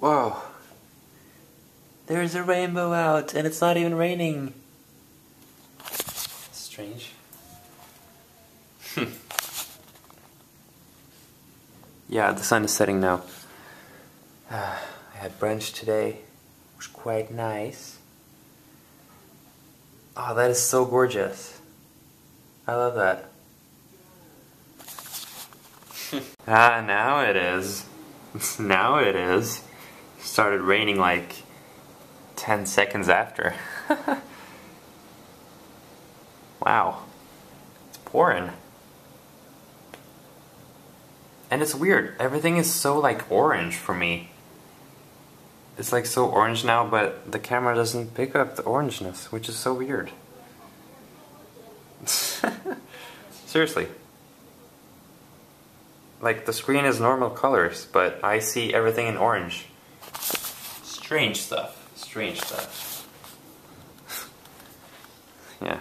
Whoa. There's a rainbow out and it's not even raining. Strange. yeah, the sun is setting now. Uh, I had brunch today. It was quite nice. Oh, that is so gorgeous. I love that. ah, now it is. now it is. Started raining like 10 seconds after. wow. It's pouring. And it's weird. Everything is so like orange for me. It's like so orange now, but the camera doesn't pick up the orangeness, which is so weird. Seriously. Like the screen is normal colors, but I see everything in orange. Strange stuff. Strange stuff. yeah.